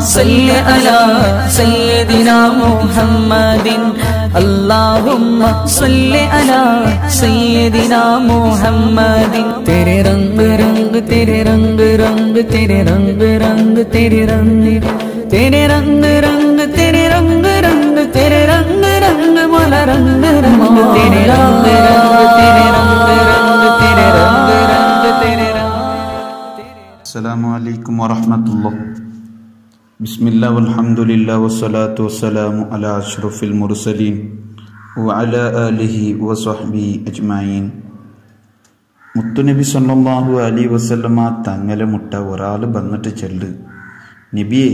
صلی علی سیدنا محمد اللہم صلی علی سیدنا محمد تیرے رنگ رنگ تیرے رنگ رنگ تیرے رنگ رنگ تیرے رنگ تیرے رنگ رنگ تیرے رنگ رنگ تیرے رنگ رنگ مولا رنگ رنگ تیرے رنگ رنگ تیرے رنگ رنگ تیرے رنگ رنگ تیرے رنگ السلام علیکم ورحمت اللہ ബിസ്മില്ല അലഹമുല്ല വസ്സലാത്തു വസ്സലാമു അല അഷ്റഫിൽ മുർസലീൻ വഅല അലഹി വസ്ഹബി അജ്മായിൻ മുത്തുനബി സല്ലാഹു അലി വസ്ലമ തങ്ങലെ മുട്ട ഒരാൾ വന്നിട്ട് ചെല്ല്. നബിയെ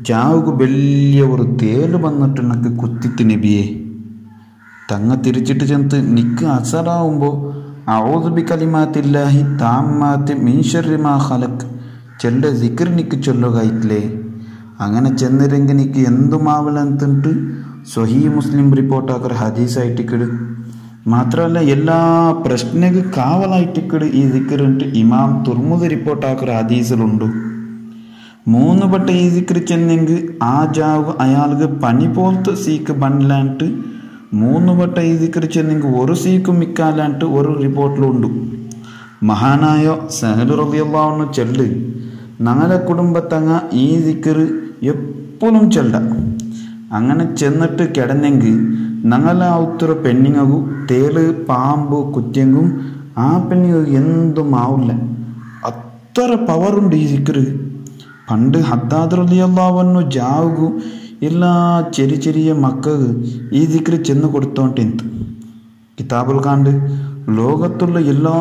ജാവുക്ക് വലിയ ഒരു തേൽ വന്നിട്ട് എനിക്ക് കുത്തിത്ത് നബിയെ. തങ്ങ തിരിച്ചിട്ട് ചെന്ന് നിക്ക് അസറാവുമ്പോൾ ഔദുബി കലിമാത്തില്ലാഹി താമാത്തി മീൻഷറിമാ ഹലക് ചെല്ലെ സിക്കർ നിക്ക് ചൊല്ലുകയില്ലേ അങ്ങനെ ചെന്നിരെങ്കിൽ നിക്ക് എന്തുമാവലെന്നിട്ട് സ്വഹീ മുസ്ലിം റിപ്പോർട്ടാക്കർ ഹദീസായിട്ടിക്കട് മാത്രമല്ല എല്ലാ പ്രശ്നക്ക് കാവലായിട്ടിക്കട് ഈ ദിക്കറിട്ട് ഇമാം തുർമുദ് റിപ്പോർട്ടാക്കർ ഹദീസിലുണ്ട്. മൂന്ന് പട്ട ഈ ദിക്കറി ചെന്നെങ്കിൽ ആ ജാവ് അയാൾക്ക് പണി പോലത്തെ സീക്ക് ബണ്ടിലാണ്ട് മൂന്ന് വട്ട ഈ ദിക്കറി ചെന്നെങ്കിൽ ഒരു സീക്കും മിക്കാലാണ്ട് ഒരു റിപ്പോർട്ടിലുണ്ട്. മഹാനായ സഹൽ റബിയുള്ള ചെല്ല് ഞങ്ങളെ കുടുംബത്തങ്ങ ഈ ദിക്കർ എപ്പോഴും ചെല്ല അങ്ങനെ ചെന്നിട്ട് കിടന്നെങ്കിൽ ഞങ്ങളാവുത്ര പെണ്ണിങ്ങു തേൾ പാമ്പ് കുറ്റിയെങ്കും ആ പെണ്ണിങ്ങ എന്തും ആവില്ല. അത്ര പവറുണ്ട് ഈ സിക്കറ് പണ്ട് ഹദ്ദാദ് ജാവുകു എല്ലാ ചെറിയ ചെറിയ മക്കൾക്ക് ഈ സിക്കറ് ചെന്ന് കൊടുത്തോണ്ടിന്ത് കിതാബുൽ കാണ്ട് ലോകത്തുള്ള എല്ലാ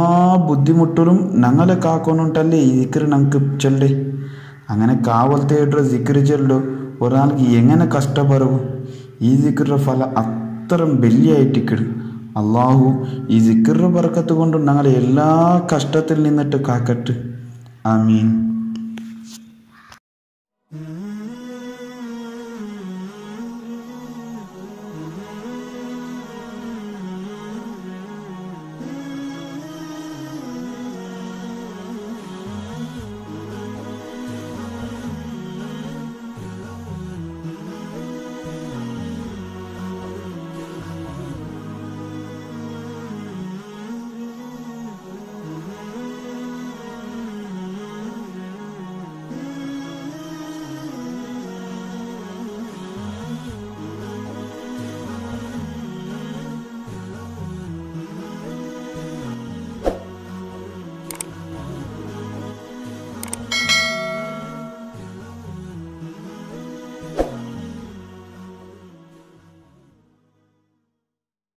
ബുദ്ധിമുട്ടിലും ഞങ്ങളെ കാക്കോണുണ്ടല്ലേ ഈ സിക്കറ് ഞങ്ങൾക്ക് ചെല്ലേ? അങ്ങനെ കാവലത്തേട്ട് ദിക്രി ചെല്ലോ ഒരാൾക്ക് എങ്ങനെ കഷ്ടപ്പെടും ഈ ദിക്റിന്റെ ഫലം അത്രയും വലിയായിട്ടിക്കിട് അള്ളാഹു ഈ ദിക്റിന്റെ പറക്കത്ത് കൊണ്ട് ഞങ്ങളെ എല്ലാ കഷ്ടത്തിൽ നിന്നിട്ട് കാക്കട്ട്. ആമീൻ.